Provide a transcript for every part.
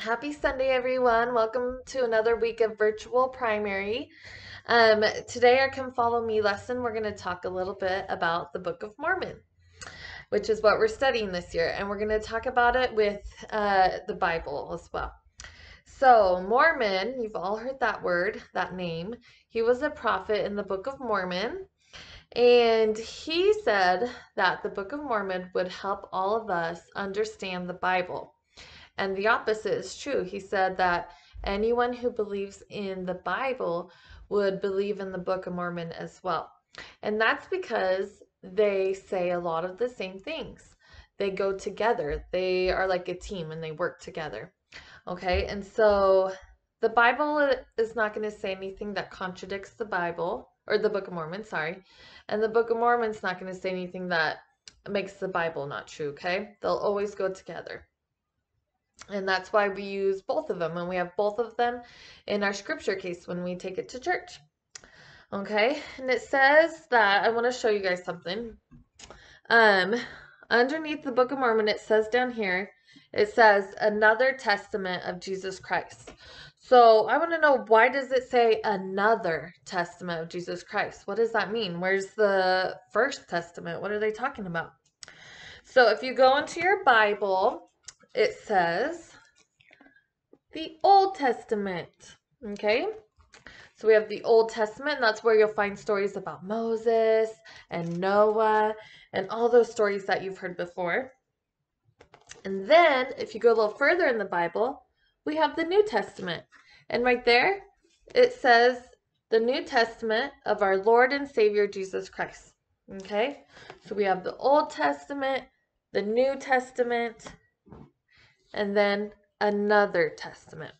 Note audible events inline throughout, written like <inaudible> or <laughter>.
Happy Sunday, everyone. Welcome to another week of virtual primary. Um, today, our Come Follow Me lesson, we're going to talk a little bit about the Book of Mormon, which is what we're studying this year. And we're going to talk about it with uh, the Bible as well. So, Mormon, you've all heard that word, that name. He was a prophet in the Book of Mormon. And he said that the Book of Mormon would help all of us understand the Bible. And the opposite is true. He said that anyone who believes in the Bible would believe in the Book of Mormon as well. And that's because they say a lot of the same things. They go together, they are like a team and they work together. Okay, and so the Bible is not going to say anything that contradicts the Bible or the Book of Mormon, sorry. And the Book of Mormon's not going to say anything that makes the Bible not true, okay? They'll always go together. And that's why we use both of them, and we have both of them in our scripture case when we take it to church. Okay, and it says that I want to show you guys something. Um, underneath the Book of Mormon, it says down here, it says another testament of Jesus Christ. So I want to know why does it say another testament of Jesus Christ? What does that mean? Where's the first testament? What are they talking about? So if you go into your Bible, it says the Old Testament. Okay? So we have the Old Testament, that's where you'll find stories about Moses and Noah and all those stories that you've heard before. And then, if you go a little further in the Bible, we have the New Testament. And right there, it says the New Testament of our Lord and Savior Jesus Christ. Okay? So we have the Old Testament, the New Testament, and then another testament.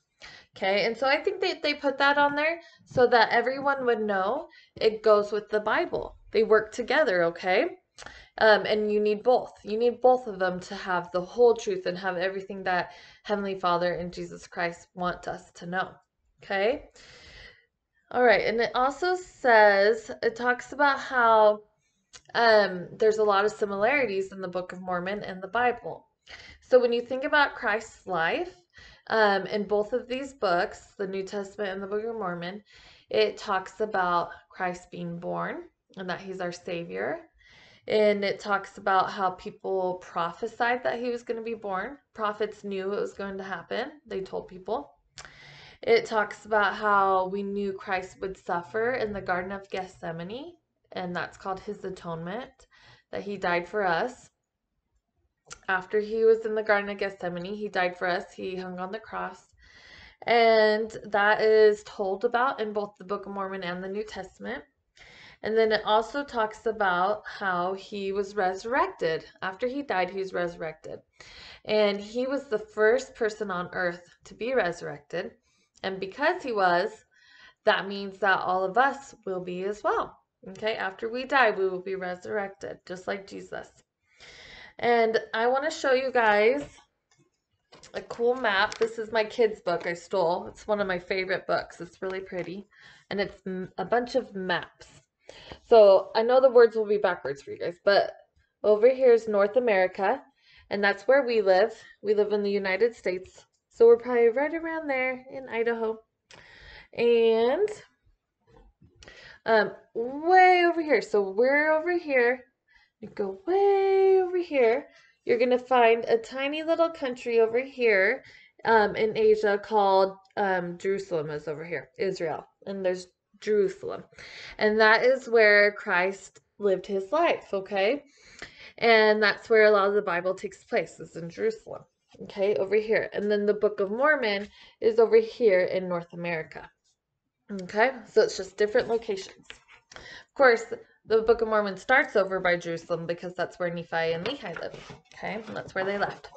Okay, and so I think they, they put that on there so that everyone would know it goes with the Bible. They work together, okay? Um, and you need both. You need both of them to have the whole truth and have everything that Heavenly Father and Jesus Christ want us to know. Okay? All right, and it also says, it talks about how um, there's a lot of similarities in the Book of Mormon and the Bible. So when you think about Christ's life, um, in both of these books, the New Testament and the Book of Mormon, it talks about Christ being born and that he's our Savior and it talks about how people prophesied that he was going to be born. Prophets knew it was going to happen, they told people. It talks about how we knew Christ would suffer in the Garden of Gethsemane, and that's called his atonement, that he died for us. After he was in the Garden of Gethsemane, he died for us, he hung on the cross. And that is told about in both the Book of Mormon and the New Testament. And then it also talks about how he was resurrected. After he died, he was resurrected. And he was the first person on earth to be resurrected. And because he was, that means that all of us will be as well. Okay, after we die, we will be resurrected, just like Jesus. And I want to show you guys a cool map. This is my kids' book I stole. It's one of my favorite books. It's really pretty. And it's a bunch of maps. So I know the words will be backwards for you guys, but over here is North America, and that's where we live. We live in the United States, so we're probably right around there in Idaho. And um, way over here, so we're over here. You go way over here. You're going to find a tiny little country over here um, in Asia called um, Jerusalem is over here, Israel. And there's Jerusalem. And that is where Christ lived his life, okay? And that's where a lot of the Bible takes place, is in Jerusalem, okay, over here. And then the Book of Mormon is over here in North America, okay? So it's just different locations. Of course, the Book of Mormon starts over by Jerusalem because that's where Nephi and Lehi live, okay? And that's where they left.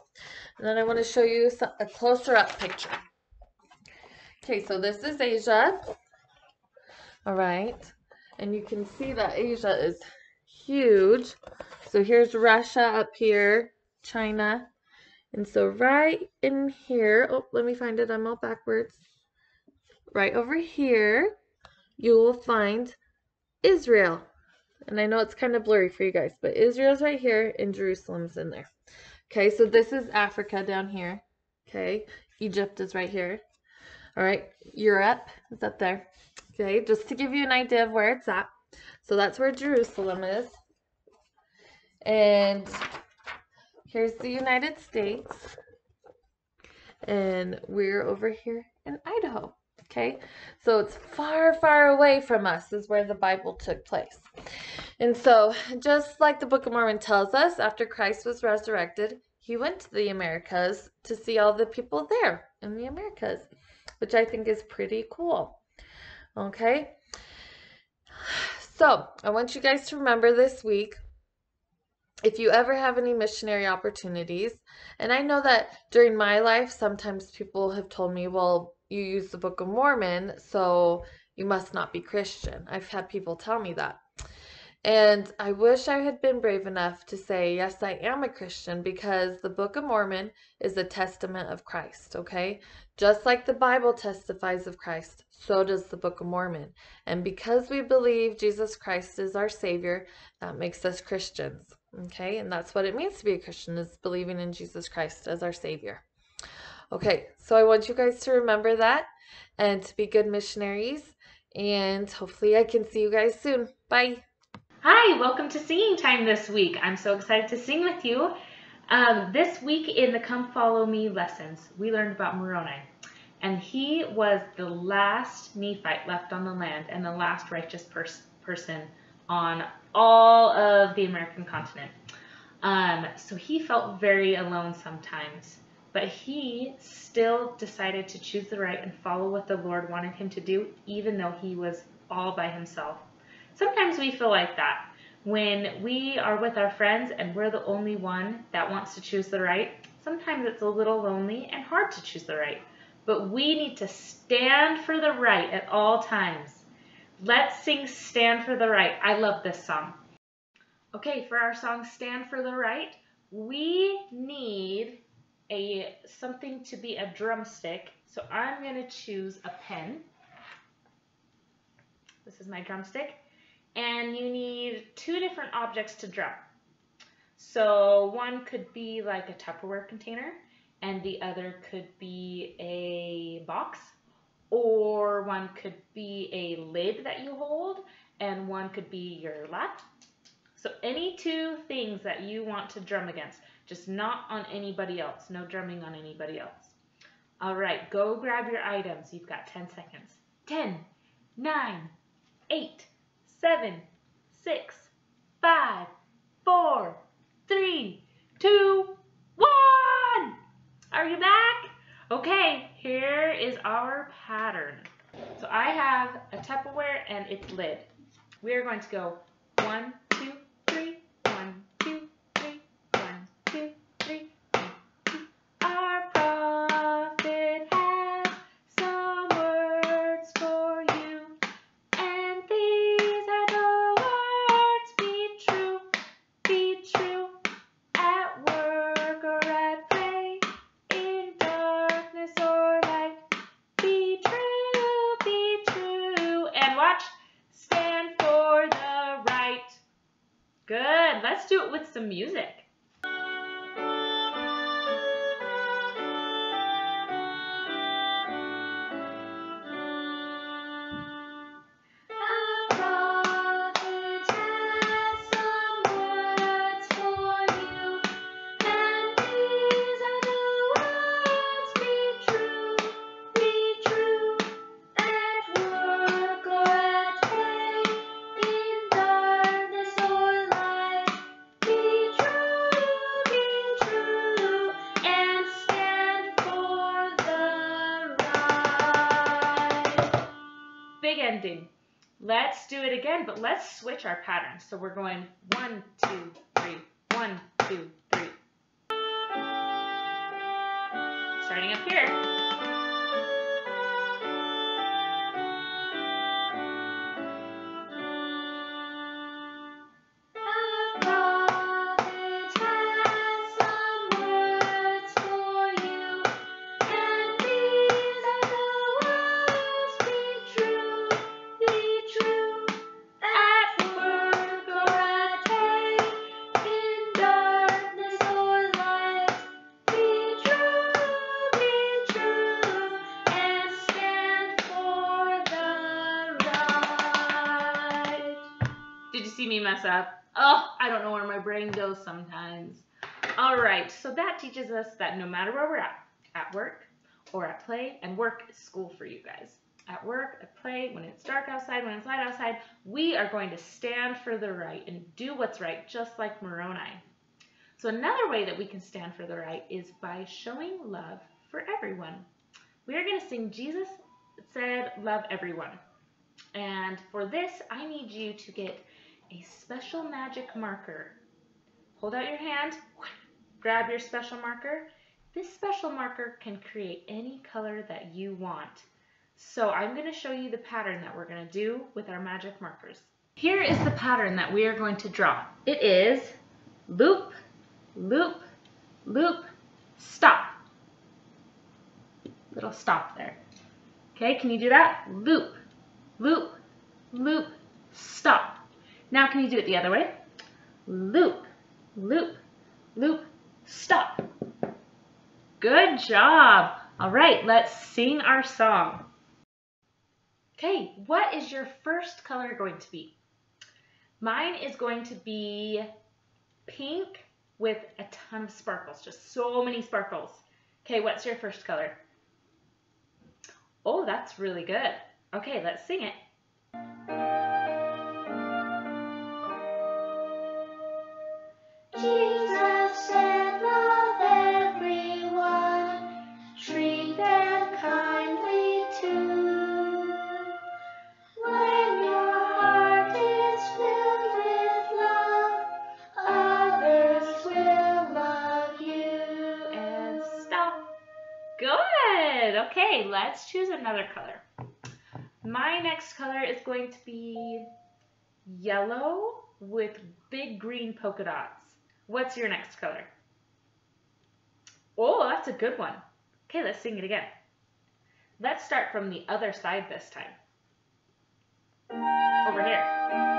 And then I want to show you a closer up picture. Okay, so this is Asia. All right. And you can see that Asia is huge. So here's Russia up here, China. And so right in here, oh, let me find it. I'm all backwards. Right over here, you will find Israel. And I know it's kind of blurry for you guys, but Israel's right here and Jerusalem's in there. Okay, so this is Africa down here. Okay, Egypt is right here. All right, Europe is up there. Okay, just to give you an idea of where it's at. So that's where Jerusalem is. And here's the United States. And we're over here in Idaho. Okay, so it's far, far away from us, is where the Bible took place. And so, just like the Book of Mormon tells us, after Christ was resurrected, he went to the Americas to see all the people there in the Americas, which I think is pretty cool. Okay, so I want you guys to remember this week if you ever have any missionary opportunities, and I know that during my life, sometimes people have told me, well, you use the Book of Mormon, so you must not be Christian. I've had people tell me that. And I wish I had been brave enough to say, yes, I am a Christian because the Book of Mormon is a testament of Christ, okay? Just like the Bible testifies of Christ, so does the Book of Mormon. And because we believe Jesus Christ is our Savior, that makes us Christians, okay? And that's what it means to be a Christian, is believing in Jesus Christ as our Savior. Okay, so I want you guys to remember that and to be good missionaries. And hopefully, I can see you guys soon. Bye. Hi, welcome to Singing Time this week. I'm so excited to sing with you. Um, this week in the Come Follow Me lessons, we learned about Moroni. And he was the last Nephite left on the land and the last righteous pers person on all of the American continent. Um, so he felt very alone sometimes. But he still decided to choose the right and follow what the Lord wanted him to do, even though he was all by himself. Sometimes we feel like that. When we are with our friends and we're the only one that wants to choose the right, sometimes it's a little lonely and hard to choose the right. But we need to stand for the right at all times. Let's sing Stand for the Right. I love this song. Okay, for our song Stand for the Right, we need a something to be a drumstick. So I'm going to choose a pen. This is my drumstick. And you need two different objects to drum. So one could be like a Tupperware container and the other could be a box or one could be a lid that you hold and one could be your lap. So any two things that you want to drum against just not on anybody else. No drumming on anybody else. All right, go grab your items. You've got 10 seconds. 10, 9, 8, 7, 6, 5, 4, 3, 2, 1. Are you back? Okay, here is our pattern. So I have a Tupperware and its lid. We are going to go one, some music. Let's do it again, but let's switch our pattern. So we're going one, two, three, one, two, up. Oh, I don't know where my brain goes sometimes. All right, so that teaches us that no matter where we're at, at work or at play, and work is school for you guys. At work, at play, when it's dark outside, when it's light outside, we are going to stand for the right and do what's right, just like Moroni. So another way that we can stand for the right is by showing love for everyone. We are going to sing Jesus said love everyone. And for this, I need you to get a special magic marker. Hold out your hand, grab your special marker. This special marker can create any color that you want. So I'm going to show you the pattern that we're going to do with our magic markers. Here is the pattern that we are going to draw. It is loop, loop, loop, stop. Little stop there. Okay, can you do that? Loop, loop, loop, stop. Now can you do it the other way? Loop, loop, loop, stop. Good job. All right, let's sing our song. Okay, what is your first color going to be? Mine is going to be pink with a ton of sparkles, just so many sparkles. Okay, what's your first color? Oh, that's really good. Okay, let's sing it. Another color. My next color is going to be yellow with big green polka dots. What's your next color? Oh, that's a good one. Okay, let's sing it again. Let's start from the other side this time. Over here.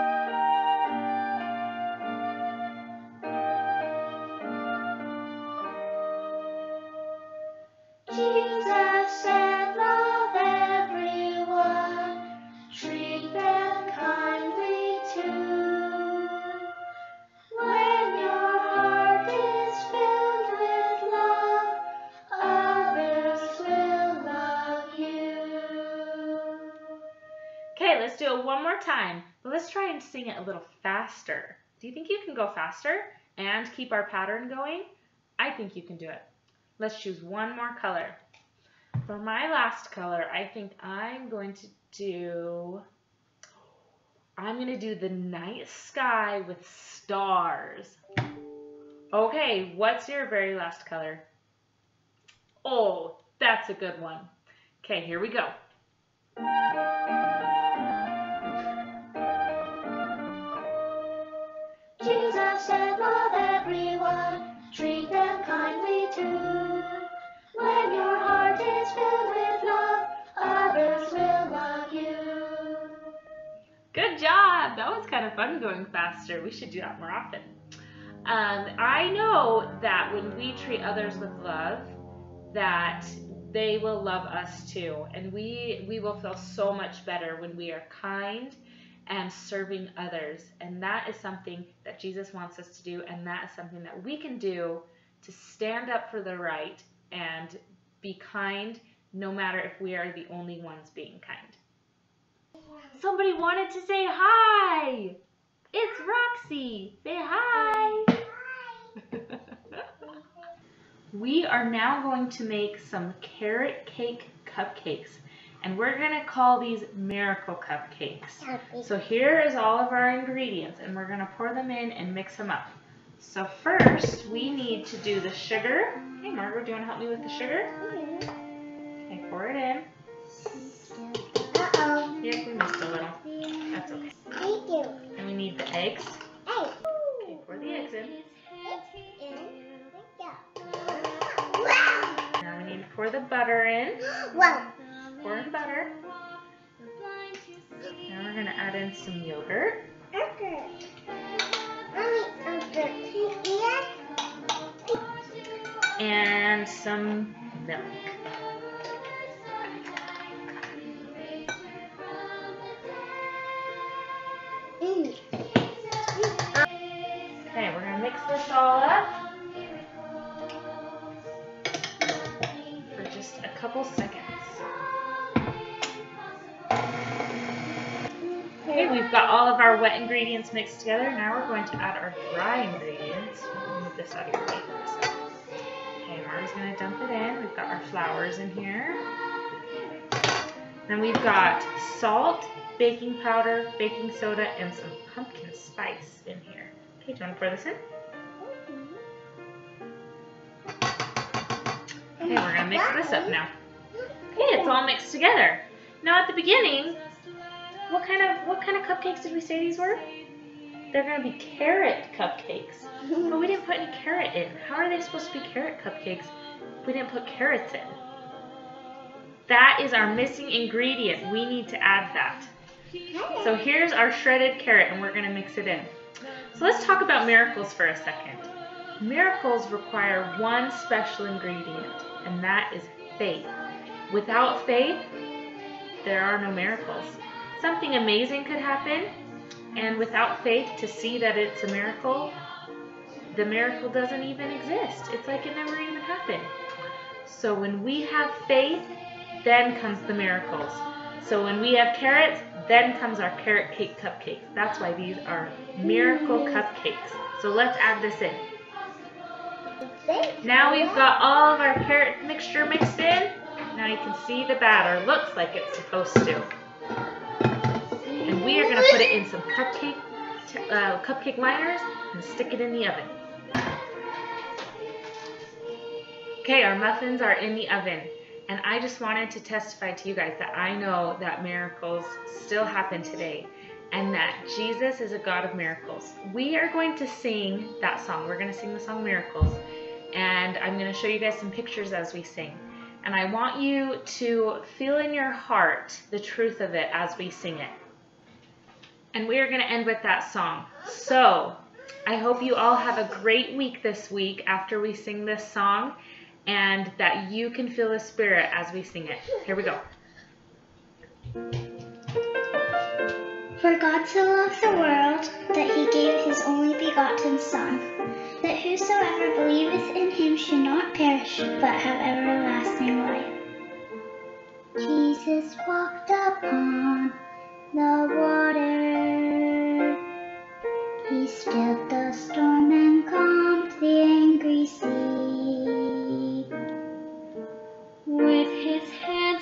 Time. But let's try and sing it a little faster. Do you think you can go faster and keep our pattern going? I think you can do it. Let's choose one more color. For my last color, I think I'm going to do, I'm going to do the night sky with stars. Okay, what's your very last color? Oh, that's a good one. Okay, here we go. Said, love everyone, treat them kindly too. When your heart is filled with love, others will love you. Good job! That was kind of fun going faster. We should do that more often. Um, I know that when we treat others with love, that they will love us too, and we we will feel so much better when we are kind and serving others. And that is something that Jesus wants us to do, and that is something that we can do to stand up for the right and be kind, no matter if we are the only ones being kind. Somebody wanted to say hi. It's Roxy. Say hi. Hi! <laughs> we are now going to make some carrot cake cupcakes. And we're going to call these miracle cupcakes. So here is all of our ingredients and we're going to pour them in and mix them up. So first we need to do the sugar. Hey Margot, do you want to help me with the sugar? Okay, pour it in. Uh-oh. Yep, we missed a little. That's okay. Thank you. And we need the eggs. Hey. Okay, pour the eggs in. Wow. Now we need to pour the butter in. Wow. In butter. Now we're going to add in some yogurt. Okay. Mommy, okay. Yeah. and some milk. Our wet ingredients mixed together. Now we're going to add our dry ingredients. Move this out of your way. Okay, Marty's going to dump it in. We've got our flours in here. Then we've got salt, baking powder, baking soda, and some pumpkin spice in here. Okay, do you want to pour this in? Okay, we're gonna mix this up now. Okay, it's all mixed together. Now at the beginning, what kind of what kind of cupcakes did we say these were? They're gonna be carrot cupcakes. <laughs> But we didn't put any carrot in. How are they supposed to be carrot cupcakes if we didn't put carrots in? That is our missing ingredient. We need to add that. So here's our shredded carrot and we're gonna mix it in. So let's talk about miracles for a second. Miracles require one special ingredient, and that is faith. Without faith, there are no miracles. Something amazing could happen, and without faith to see that it's a miracle, the miracle doesn't even exist. It's like it never even happened. So when we have faith, then comes the miracles. So when we have carrots, then comes our carrot cake cupcakes. That's why these are miracle cupcakes. So let's add this in. Now we've got all of our carrot mixture mixed in. Now you can see the batter looks like it's supposed to. We are going to put it in some cupcake uh, cupcake liners and stick it in the oven. Okay, our muffins are in the oven. And I just wanted to testify to you guys that I know that miracles still happen today and that Jesus is a God of miracles. We are going to sing that song. We're going to sing the song Miracles. And I'm going to show you guys some pictures as we sing. And I want you to feel in your heart the truth of it as we sing it. And we are going to end with that song. So, I hope you all have a great week this week after we sing this song and that you can feel the Spirit as we sing it. Here we go. For God so loved the world that he gave his only begotten Son, that whosoever believeth in him should not perish, but have everlasting life. Jesus walked upon the water. He stilled the storm and calmed the angry sea. With his hands